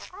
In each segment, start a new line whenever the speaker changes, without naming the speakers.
Mm-hmm.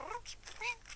Um,